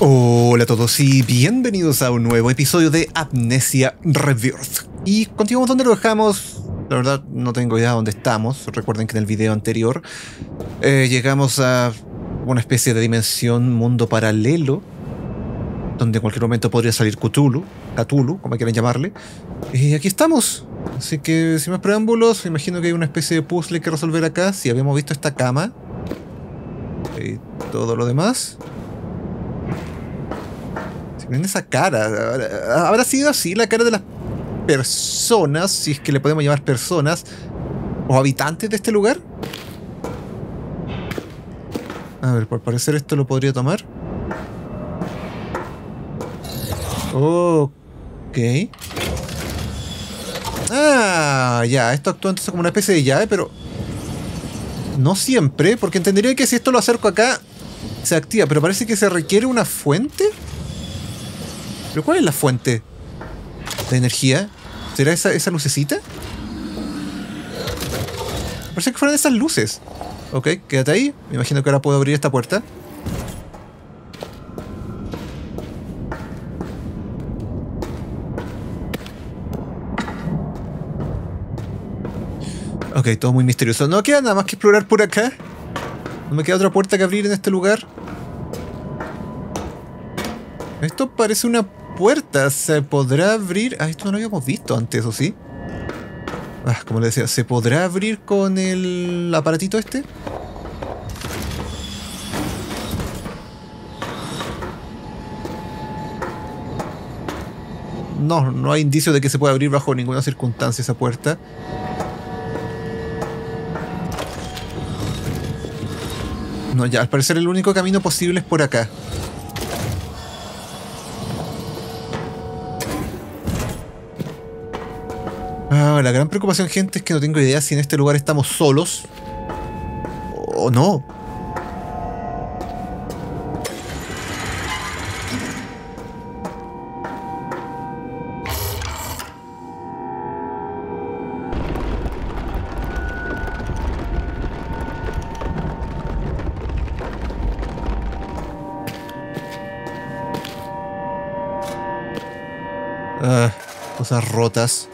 Hola a todos y bienvenidos a un nuevo episodio de Amnesia Rebirth. Y continuamos donde lo dejamos. La verdad no tengo idea de dónde estamos. Recuerden que en el video anterior eh, llegamos a una especie de dimensión, mundo paralelo, donde en cualquier momento podría salir Cthulhu, Cthulhu, como quieran llamarle. Y aquí estamos. Así que sin más preámbulos, imagino que hay una especie de puzzle que resolver acá. Si habíamos visto esta cama y todo lo demás. Miren esa cara. ¿Habrá sido así la cara de las personas, si es que le podemos llamar personas, o habitantes de este lugar? A ver, por parecer esto lo podría tomar. Ok. Ah, ya, esto actúa entonces como una especie de llave, pero... No siempre, porque entendería que si esto lo acerco acá, se activa, pero parece que se requiere una fuente. ¿Pero cuál es la fuente de energía? ¿Será esa, esa lucecita? Parece que fueran esas luces. Ok, quédate ahí. Me imagino que ahora puedo abrir esta puerta. Ok, todo muy misterioso. No queda nada más que explorar por acá. No me queda otra puerta que abrir en este lugar. Esto parece una puerta. ¿Se podrá abrir? Ah, esto no lo habíamos visto antes, ¿o sí? Ah, como le decía, ¿se podrá abrir con el aparatito este? No, no hay indicio de que se pueda abrir bajo ninguna circunstancia esa puerta. No, ya, al parecer el único camino posible es por acá. Ah, la gran preocupación, gente, es que no tengo idea si en este lugar estamos solos o no. Ah, cosas rotas.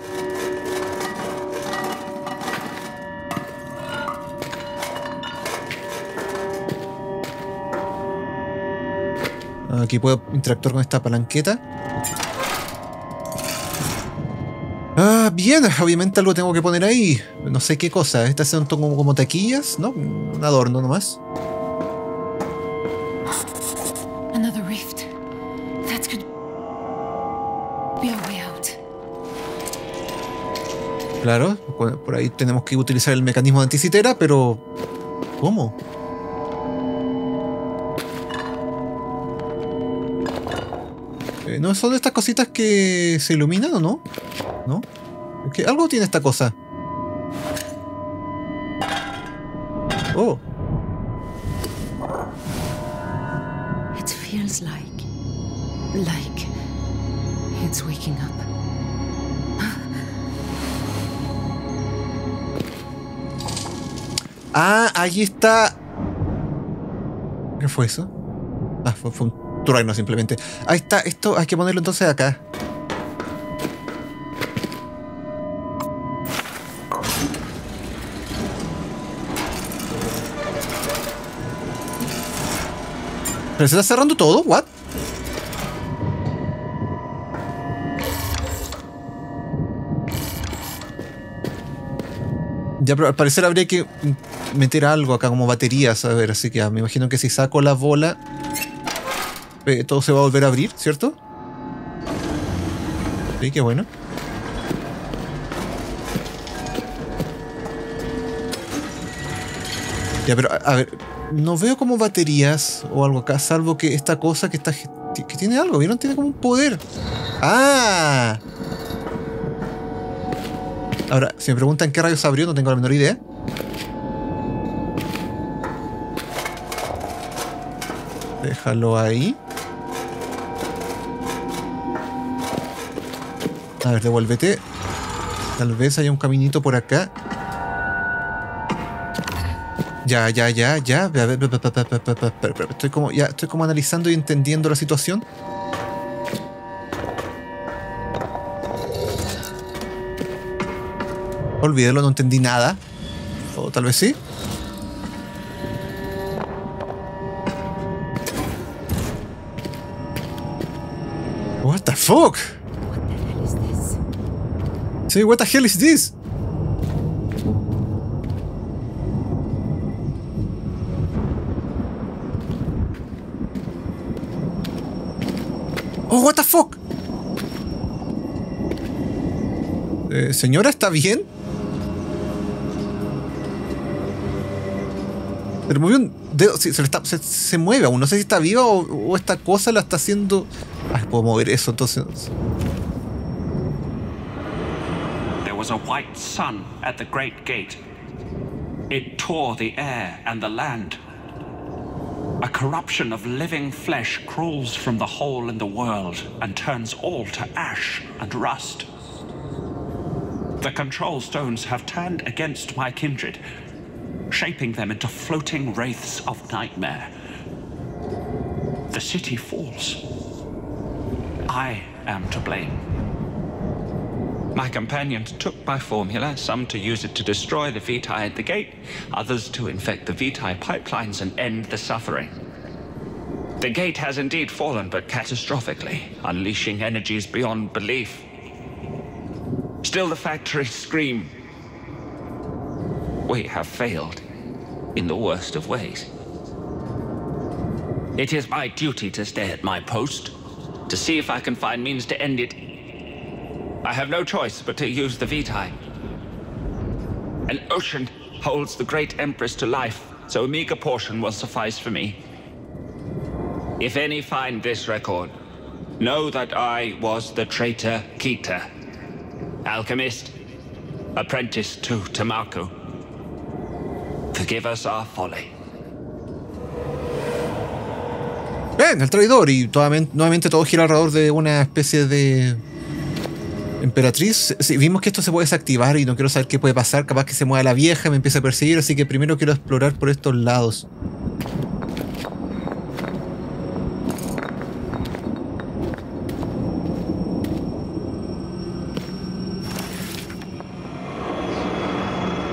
Aquí puedo interactuar con esta palanqueta. Ah, bien, obviamente algo tengo que poner ahí. No sé qué cosa. Estas son como, como taquillas, ¿no? Un adorno nomás. Claro, por por ahí tenemos que utilizar el mecanismo de anticitera, pero... ¿Cómo? Eh, ¿No son estas cositas que se iluminan o no? ¿No? Es que algo tiene esta cosa. Oh, It feels like. like. It's waking up. Ah, ahí está. ¿Qué fue eso? Ah, fue, fue un trueno simplemente. Ahí está, esto hay que ponerlo entonces acá. ¿Pero se está cerrando todo? ¿What? Ya, pero al parecer habría que meter algo acá como baterías, a ver, así que me imagino que si saco la bola, eh, todo se va a volver a abrir, ¿cierto? Sí, qué bueno. Ya, pero a, ver, no veo como baterías o algo acá, salvo que esta cosa que está que tiene algo, ¿vieron? Tiene como un poder. ¡Ah! Ahora, si me preguntan qué rayos abrió, no tengo la menor idea. Déjalo ahí. A ver, devuélvete. Tal vez haya un caminito por acá. Ya, ya, ya, ya. Ver, a ver, Estoy como, ya, estoy como analizando y entendiendo la situación. Olvídelo, no entendí nada. O tal vez sí. What the fuck? Sí, what the hell is this? Oh, what the fuck? Eh, señora, ¿está bien? Se le movió un dedo, sí, se, le está- se- se mueve aún, no sé si está viva o, o esta cosa la está haciendo... Ay, puedo mover eso, entonces... was a white sun at the great gate. It tore the air and the land. A corruption of living flesh crawls from the hole in the world and turns all to ash and rust. The control stones have turned against my kindred, shaping them into floating wraiths of nightmare. The city falls. I am to blame. My companions took my formula, some to use it to destroy the Vitae at the gate, others to infect the Vitae pipelines and end the suffering. The gate has indeed fallen, but catastrophically, unleashing energies beyond belief. Still, the factories scream. We have failed in the worst of ways. It is my duty to stay at my post, to see if I can find means to end it I have no choice but to use the Vitae. An ocean holds the great Empress to life, so a meager portion will suffice for me. If any find this record, know that I was the traitor Kita, alchemist, apprentice to Tamako. Forgive us our folly. Ven, el traidor. Y nuevamente todo gira alrededor de una especie de emperatriz. Sí, vimos que esto se puede desactivar y no quiero saber qué puede pasar. Capaz que se mueva la vieja y me empiece a perseguir. Así que primero quiero explorar por estos lados.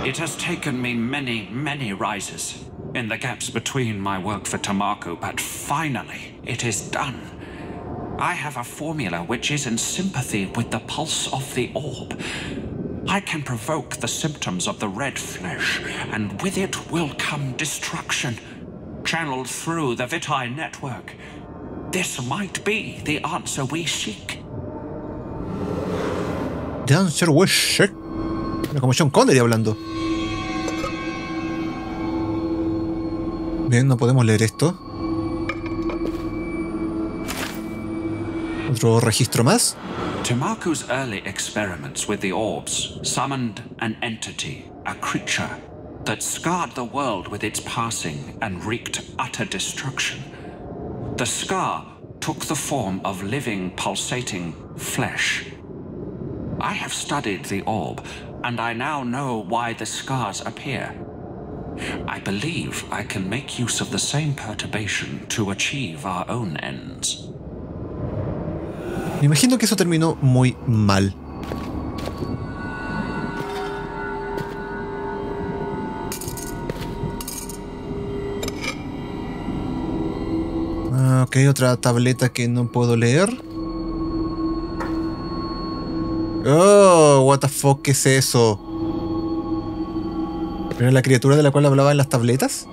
It has taken me many, many rises in gaps between my work for Tamako, but finally it is. I have a formula which is in sympathy with the pulse of the orb. I can provoke the symptoms of the red flesh, and with it will come destruction, channeled through the Vitae network. This might be the answer we seek. Dancer Wish. Como Sean Connery hablando. Bien, no podemos leer esto. Otro registro más. Early experiments with the orbs summoned an entity, a creature, that scarred the world with its passing and wreaked utter destruction. The scar took the form of living, pulsating flesh. I have studied the orb, and I now know why the scars appear. I believe I can make use of the same perturbation to achieve our own ends. Me imagino que eso terminó muy mal. Ah, ok, otra tableta que no puedo leer. Oh, what the fuck, ¿qué es eso? ¿Era la criatura de la cual hablaba en las tabletas?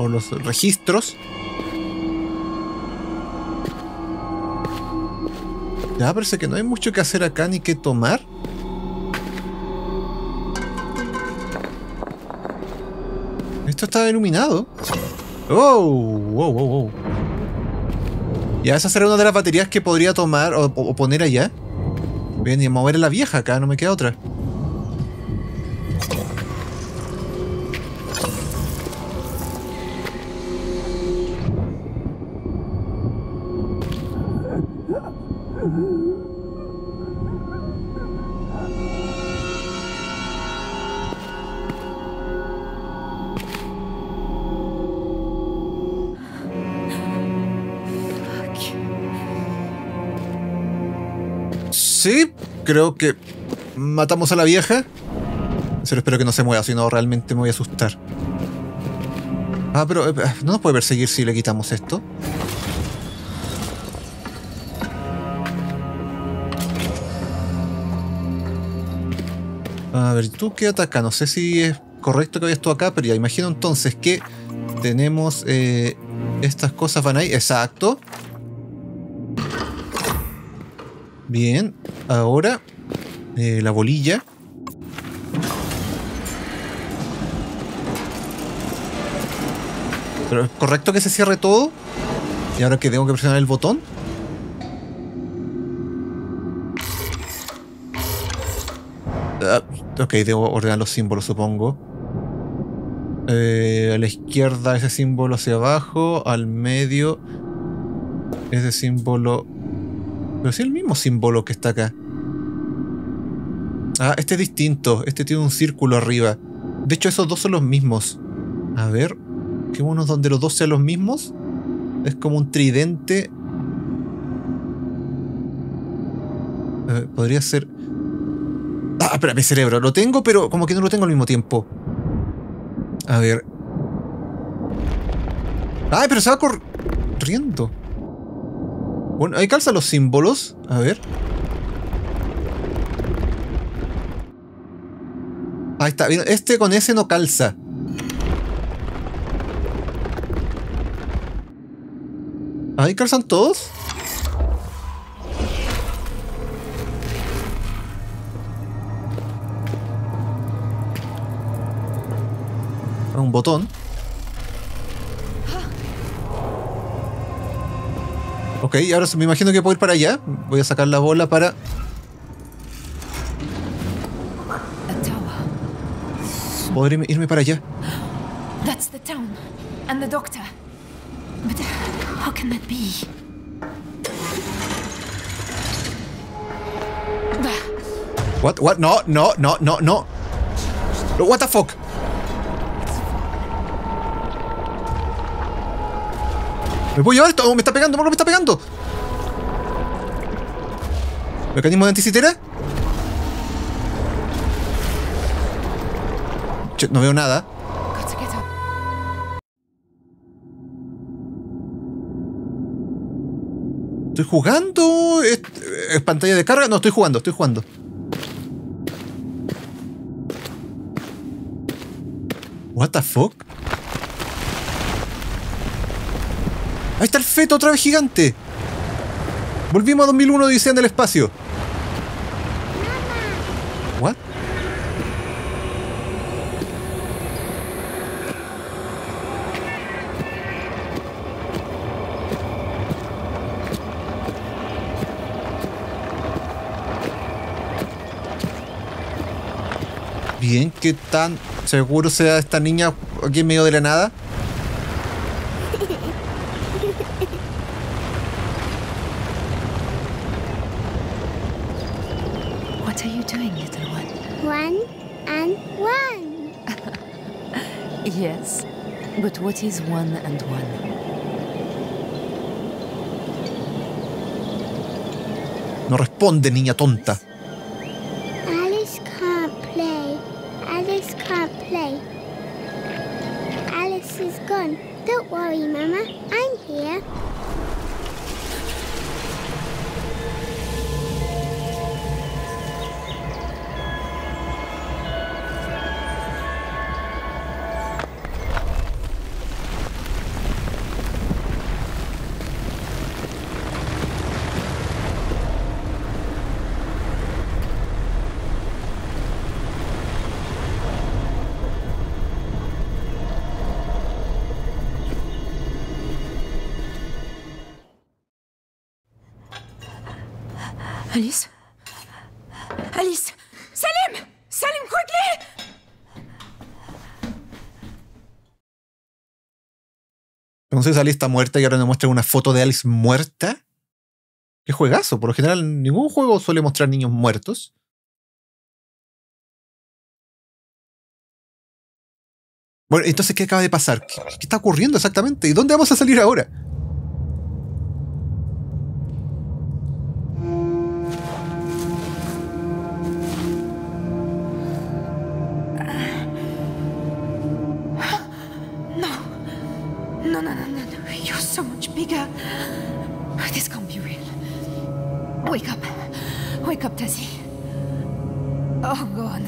¿O los registros? Parece que no hay mucho que hacer acá ni que tomar. Esto estaba iluminado. Oh, wow, wow, wow. Ya esa será una de las baterías que podría tomar o, o poner allá. Bien, y mover a la vieja acá, no me queda otra. Sí, creo que matamos a la vieja. Solo espero que no se mueva, si no realmente me voy a asustar. Ah, pero eh, no nos puede perseguir si le quitamos esto. A ver, ¿tú qué ataca? No sé si es correcto que vayas tú acá, pero ya imagino entonces que tenemos eh, estas cosas van ahí. Exacto. Bien, ahora eh, la bolilla. Pero es correcto que se cierre todo. Y ahora que tengo que presionar el botón. Ah, ok, debo ordenar los símbolos, supongo. Eh, a la izquierda ese símbolo hacia abajo, al medio ese símbolo... Pero mismo símbolo que está acá. Ah, este es distinto. Este tiene un círculo arriba. De hecho, esos dos son los mismos. A ver. ¿Qué uno donde los dos sean los mismos? Es como un tridente. Eh, podría ser... Ah, espera, mi cerebro. Lo tengo, pero como que no lo tengo al mismo tiempo. A ver. ¡Ay, pero se va corriendo! Bueno, ahí calza los símbolos. A ver. Ahí está. Este con ese no calza. ¿Ahí calzan todos? un botón. Ok, ahora me imagino que puedo ir para allá. Voy a sacar la bola para... Podré irme para allá. That's the town. And the doctor. But how can that be? What? What? No, no, no, no, no. What the fuck? ¿Me puedo llevar esto? Oh, me está pegando, me está pegando. ¿Mecanismo de anticitera? no veo nada. ¿Estoy jugando? ¿Es, ¿Es, pantalla de carga? No, estoy jugando, estoy jugando. What the fuck? Ahí está el feto otra vez gigante. Volvimos a 2001 Odisea en el espacio. What? Bien, ¿qué tan seguro sea esta niña aquí en medio de la nada? And? No responde, niña tonta. Alice Alice Salim Salim, quickly Entonces Alice está muerta y ahora nos muestra una foto de Alice muerta. Qué juegazo. Por lo general, ningún juego suele mostrar niños muertos. Bueno, entonces, ¿qué acaba de pasar? ¿Qué, ¿Qué, está ocurriendo exactamente? ¿Y dónde vamos a salir ahora? This can't be real. Wake up. Wake up, Tessie. Oh, God.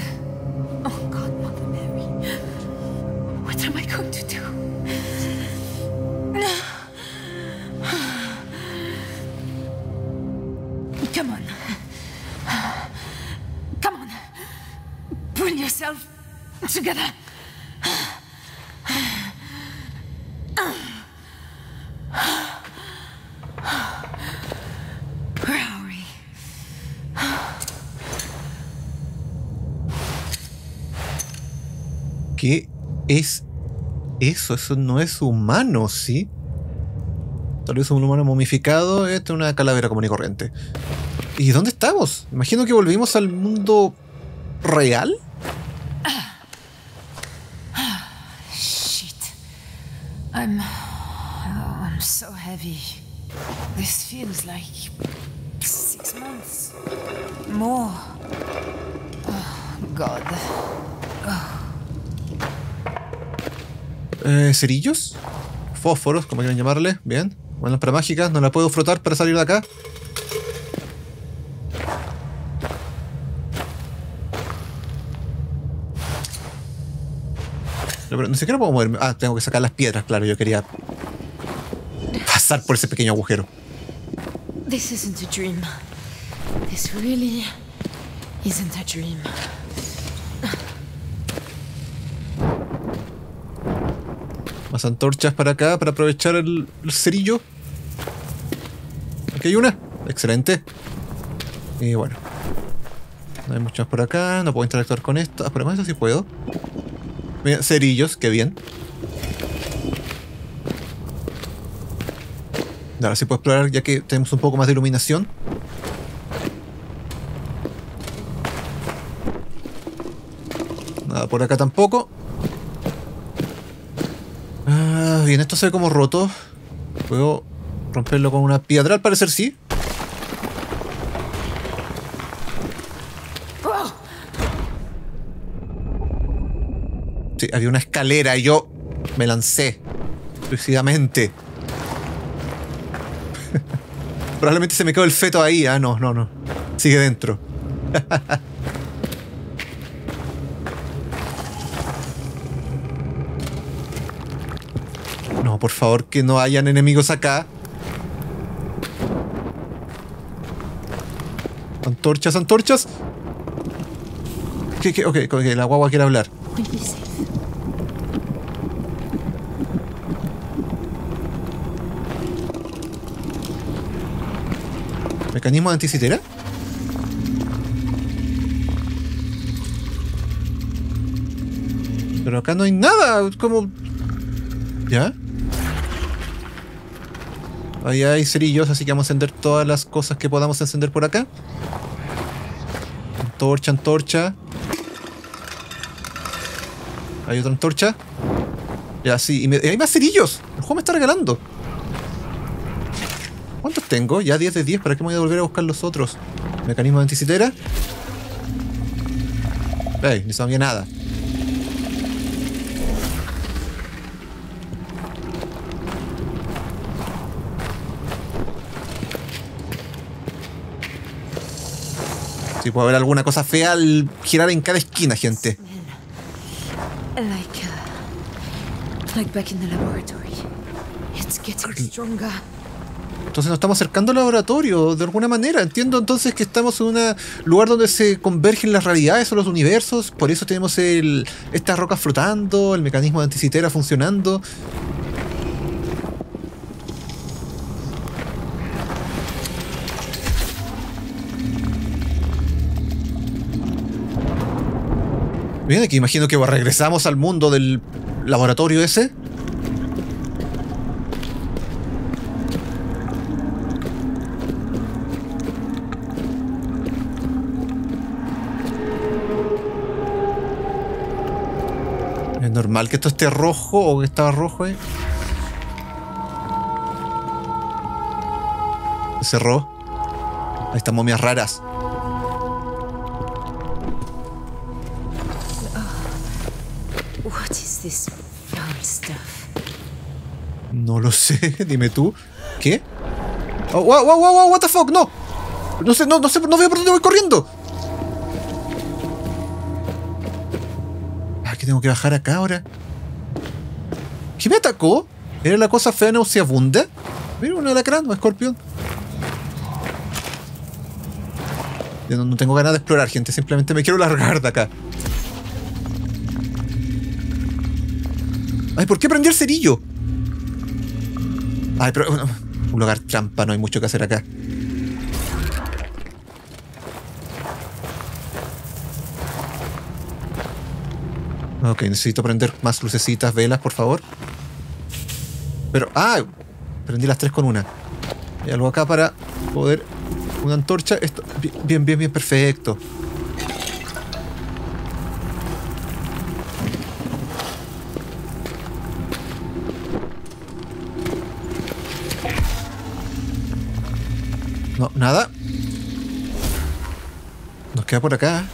Oh, God, Mother Mary. What am I going to do? Come on. Come on. Pull yourself together. Es eso? Eso no es humano, ¿sí? Tal vez un humano momificado. Esto es una calavera común y corriente. ¿Y dónde estamos? Imagino que volvimos al mundo real. Shit. I'm. Oh, I'm so heavy. This feels like. six months. More. Oh, God. Eh, ¿Cerillos? Fósforos, como quieran llamarle. Bien. Buena lámpara mágica. No la puedo frotar para salir de acá. No, pero ni siquiera puedo moverme. Ah, tengo que sacar las piedras, claro. Yo quería pasar por ese pequeño agujero. This isn't a dream. This really isn't a dream. Antorchas para acá para aprovechar el, cerillo. Aquí hay una. Excelente. Y bueno. No hay mucho más por acá. No puedo interactuar con esto. Ah, pero eso sí puedo. Mira, cerillos, qué bien. Ahora sí puedo explorar ya que tenemos un poco más de iluminación. Nada por acá tampoco. Bien, esto se ve como roto. ¿Puedo romperlo con una piedra? Al parecer sí. Sí, había una escalera y yo me lancé. Suicidamente. Probablemente se me quedó el feto ahí. Ah, no, no, no. Sigue dentro. por favor, que no hayan enemigos acá. Antorchas, antorchas. ¿Qué, qué? Ok, ok, la guagua quiere hablar. ¿Mecanismo de anticitera? Pero acá no hay nada, como... ¿Ya? Ahí hay cerillos, así que vamos a encender todas las cosas que podamos encender por acá. Antorcha, antorcha. Hay otra antorcha. Ya, sí, y, me- y hay más cerillos. El juego me está regalando. ¿Cuántos tengo? Ya 10 de 10. ¿Para qué me voy a volver a buscar los otros? Mecanismo de anticitera. Ey, ni sabía nada. Puede haber alguna cosa fea al girar en cada esquina, gente. Entonces nos estamos acercando al laboratorio de alguna manera. Entiendo entonces que estamos en un lugar donde se convergen las realidades o los universos. Por eso tenemos el, estas rocas flotando, el mecanismo de anticitera funcionando. Bien, aquí imagino que regresamos al mundo del laboratorio ese. Es normal que esto esté rojo o que estaba rojo, eh. Cerró. Ahí están momias raras. This? No lo sé, dime tú. ¿Qué? Oh, wow, wow, wow, what the fuck, no. No sé, no, no sé, no veo por dónde voy corriendo. Ah, que tengo que bajar acá ahora. ¿Qué me atacó? ¿Era la cosa fea nauseabunda? Mira, un alacrán, un escorpión. No, no tengo ganas de explorar, gente. Simplemente me quiero largar de acá. Ay, ¿por qué prendí el cerillo? Ay, pero... un lugar trampa, no hay mucho que hacer acá. Ok, necesito prender más lucecitas, velas, por favor. Pero... ¡Ah! Prendí las tres con una. Hay algo acá para poder... Una antorcha. Esto... Bien, bien, bien, perfecto. No, nada. Nos queda por acá.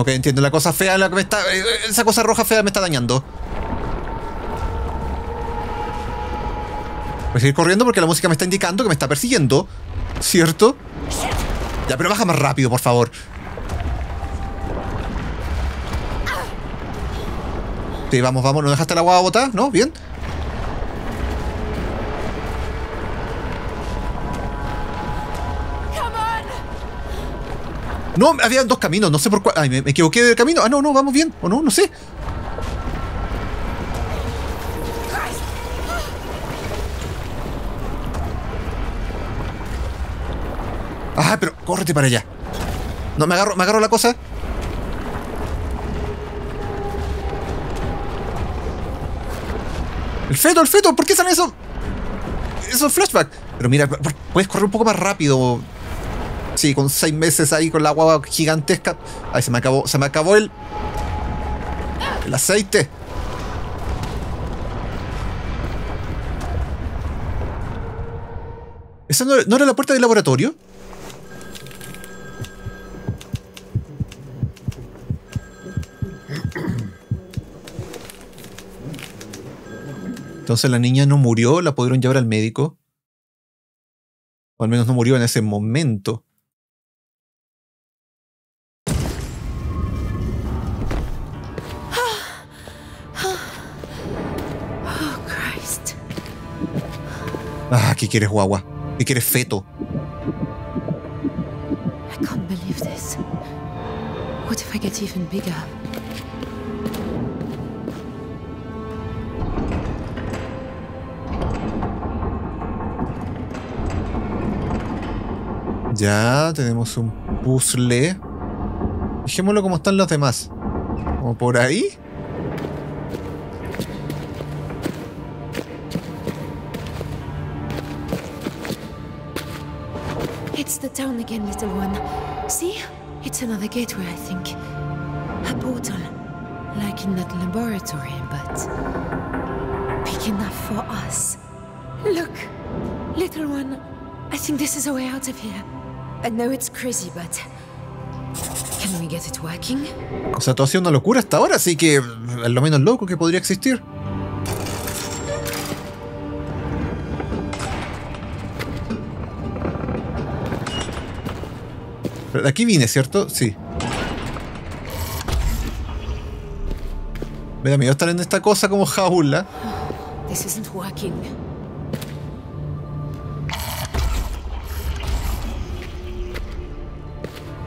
Ok, entiendo. La cosa fea, la que me está. Esa cosa roja fea me está dañando. Voy a seguir corriendo porque la música me está indicando que me está persiguiendo. ¿Cierto? Ya, pero baja más rápido, por favor. Sí, vamos, vamos. ¿No dejaste la agua botar? ¿No? Bien. No, había dos caminos. No sé por cuál. Ay, me, me equivoqué del camino. Ah, no, no, vamos bien. O no, no sé. Ah, pero córrete para allá. No, me agarro, me agarro la cosa. El feto, el feto, ¿por qué salen esos. esos flashbacks? Pero mira, puedes correr un poco más rápido. Sí, con seis meses ahí con la guagua gigantesca. Ay, se me acabó, se me acabó el. el aceite. ¿Esa no, no era la puerta del laboratorio? Entonces la niña no murió, la pudieron llevar al médico. O al menos no murió en ese momento. Ah, ¿qué quieres, guagua? ¿Qué quieres, feto? I can't believe this. What if I get even bigger? Ya, tenemos un puzzle. Dejémoslo como están los demás. Como por ahí. The town again, little one. See? It's another gateway, I think. A portal. Like in that laboratory, but big enough for us. Look, little one. I think this is a way out of here. I know it's crazy, but can we get it working? O sea, todo ha sido una locura hasta ahora, así que lo menos loco que podría existir. Pero de aquí vine, ¿cierto? Sí. Me da miedo estar en esta cosa como jaula. This isn't working.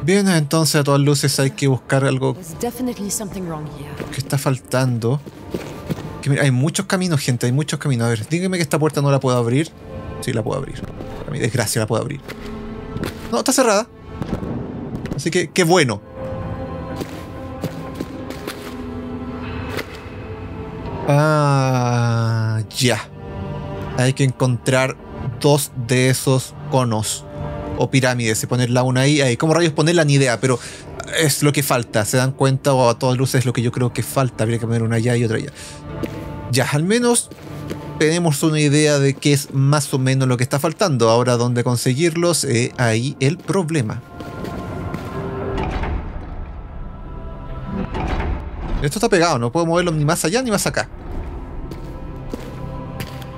Bien, entonces a todas luces hay que buscar algo que está faltando. Que mira, hay muchos caminos, gente, hay muchos caminos. A ver, dígame que esta puerta no la puedo abrir. Sí, la puedo abrir. Para mi desgracia la puedo abrir. No, está cerrada. Así que, qué bueno. Ah, ya. Hay que encontrar dos de esos conos o pirámides y ponerla una ahí. ahí. ¿Cómo rayos ponerla? Ni idea, pero es lo que falta. ¿Se dan cuenta? O a todas luces es lo que yo creo que falta. Habría que poner una allá y otra allá. Ya, al menos tenemos una idea de qué es más o menos lo que está faltando. Ahora, dónde conseguirlos, eh, ahí el problema. Esto está pegado, no puedo moverlo ni más allá ni más acá.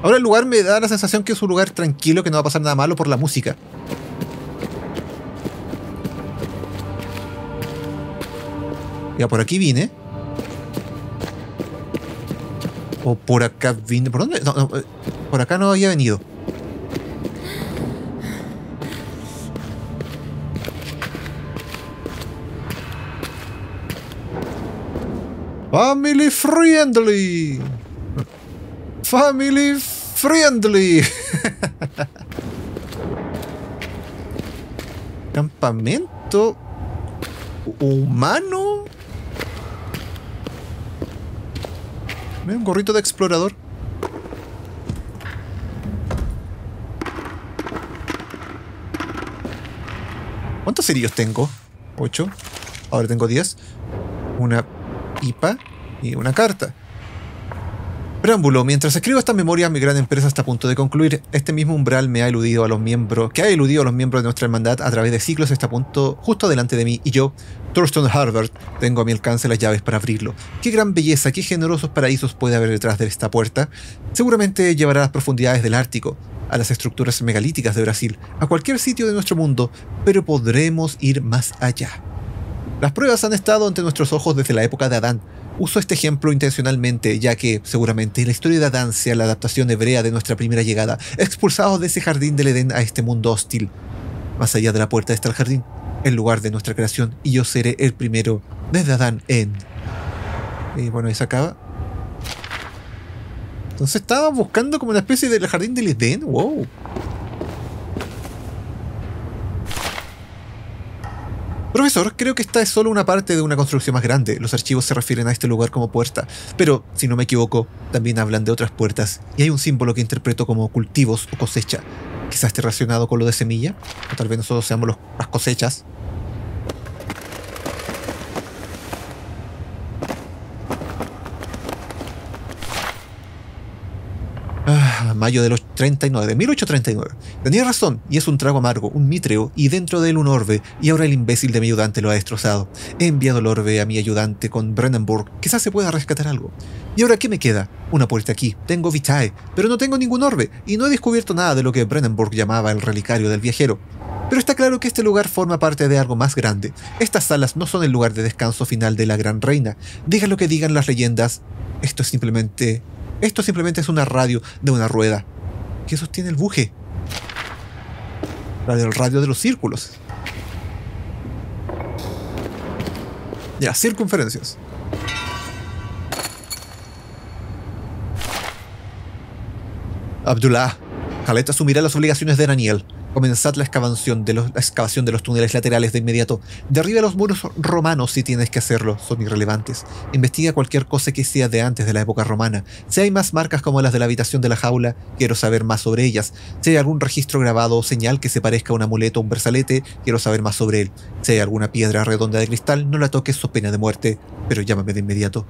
Ahora el lugar me da la sensación que es un lugar tranquilo, que no va a pasar nada malo por la música. Ya por aquí vine. O por acá vine. ¿Por dónde? No, no, eh, por acá no había venido. Family friendly. Family friendly. Campamento humano. Mira, un gorrito de explorador. ¿Cuántos cerillos tengo? ¿Ocho? Ahora tengo diez. Una y una carta. Preámbulo, mientras escribo esta memoria, mi gran empresa está a punto de concluir. Este mismo umbral me ha eludido a los miembros, que ha eludido a los miembros de nuestra hermandad a través de ciclos, está a punto justo delante de mí, y yo, Thurston Harvard, tengo a mi alcance las llaves para abrirlo. Qué gran belleza, qué generosos paraísos puede haber detrás de esta puerta. Seguramente llevará a las profundidades del Ártico, a las estructuras megalíticas de Brasil, a cualquier sitio de nuestro mundo, pero podremos ir más allá. Las pruebas han estado ante nuestros ojos desde la época de Adán. Uso este ejemplo intencionalmente, ya que, seguramente, la historia de Adán sea la adaptación hebrea de nuestra primera llegada, expulsados de ese jardín del Edén a este mundo hostil. Más allá de la puerta está el jardín, el lugar de nuestra creación, y yo seré el primero desde Adán en. Y bueno, ahí se acaba. Entonces estaba buscando como una especie del jardín del Edén. ¡Wow! Profesor, creo que esta es solo una parte de una construcción más grande. Los archivos se refieren a este lugar como puerta, pero, si no me equivoco, también hablan de otras puertas, y hay un símbolo que interpreto como cultivos o cosecha. Quizás esté relacionado con lo de semilla, o tal vez nosotros seamos las cosechas. Ah, mayo de los 39, de 1839. Tenía razón, y es un trago amargo, un mitreo, y dentro de él un orbe, y ahora el imbécil de mi ayudante lo ha destrozado. He enviado el orbe a mi ayudante con Brennenburg, quizás se pueda rescatar algo. ¿Y ahora qué me queda? Una puerta aquí, tengo vitae, pero no tengo ningún orbe, y no he descubierto nada de lo que Brennenburg llamaba el relicario del viajero. Pero está claro que este lugar forma parte de algo más grande. Estas salas no son el lugar de descanso final de la gran reina. Digan lo que digan las leyendas, esto es simplemente... Esto simplemente es una radio de una rueda. ¿Qué sostiene el buje? La del radio de los círculos. Ya, circunferencias. Abdullah, Khaled asumirá las obligaciones de Daniel. Comenzad la excavación, de los, túneles laterales de inmediato. Derriba los muros romanos si tienes que hacerlo, son irrelevantes. Investiga cualquier cosa que sea de antes de la época romana. Si hay más marcas como las de la habitación de la jaula, quiero saber más sobre ellas. Si hay algún registro grabado o señal que se parezca a un amuleto o un brazalete, quiero saber más sobre él. Si hay alguna piedra redonda de cristal, no la toques o pena de muerte, pero llámame de inmediato.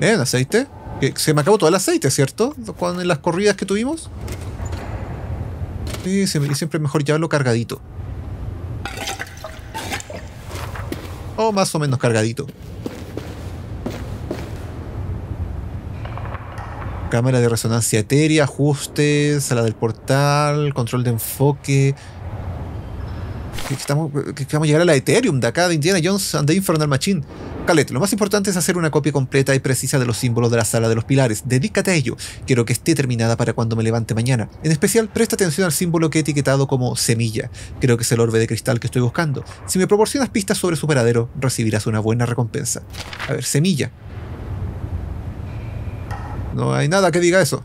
Bien, aceite. Que se me acabó todo el aceite, ¿cierto? Con las corridas que tuvimos. Sí, siempre es mejor llevarlo cargadito. O más o menos cargadito. Cámara de resonancia etérea, ajustes, sala del portal, control de enfoque. Que que vamos a llegar a la Ethereum de acá de Indiana Jones and the Infernal Machine. Lo más importante es hacer una copia completa y precisa de los símbolos de la sala de los pilares. Dedícate a ello. Quiero que esté terminada para cuando me levante mañana. En especial, presta atención al símbolo que he etiquetado como semilla. Creo que es el orbe de cristal que estoy buscando. Si me proporcionas pistas sobre su paradero, recibirás una buena recompensa. A ver, semilla. No hay nada que diga eso.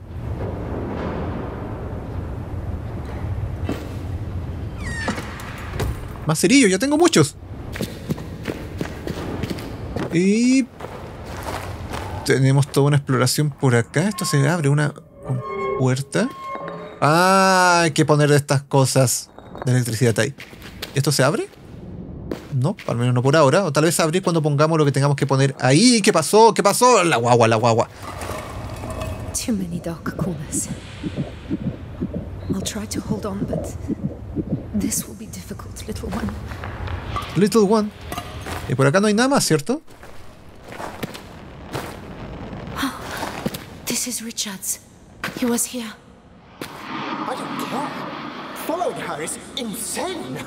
Más cerillos, ya tengo muchos. Y tenemos toda una exploración por acá. Esto se abre una puerta. Ah, hay que poner estas cosas de electricidad ahí. ¿Esto se abre? No, al menos no por ahora. O tal vez abrir cuando pongamos lo que tengamos que poner ahí. ¿Qué pasó? ¿Qué pasó? La guagua, la guagua. Too many dark corners. I'll try to hold on, but this will be difficult, little one. Little one. Y por acá no hay nada más, ¿cierto? This is Richard's. He was here. I don't care. Following her is insane.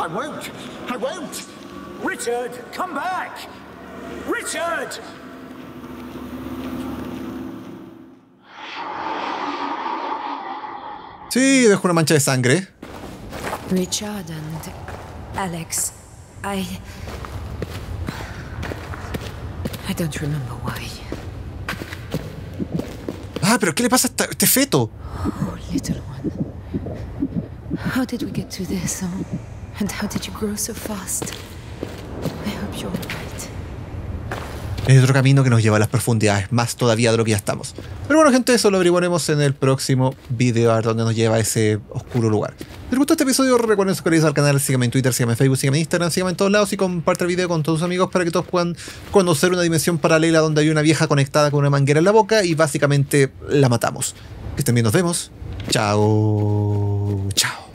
I won't. I won't. Richard, come back! Richard! Sí, dejó una mancha de sangre. Richard and Alex. I. I don't remember why. Ah, pero ¿qué le pasa a este feto? Oh, little one. How did we get to this? Oh, and how did you grow so fast? I hope you're alright. Es otro camino que nos lleva a las profundidades, más todavía de lo que ya estamos. Pero bueno, gente, eso lo averiguaremos en el próximo video, a ver dónde nos lleva a ese oscuro lugar. Si les gustó este episodio, recuerden suscribirse al canal, síganme en Twitter, síganme en Facebook, síganme en Instagram, síganme en todos lados y comparte el video con todos sus amigos para que todos puedan conocer una dimensión paralela donde hay una vieja conectada con una manguera en la boca y básicamente la matamos. Que estén bien, nos vemos. Chao. Chao.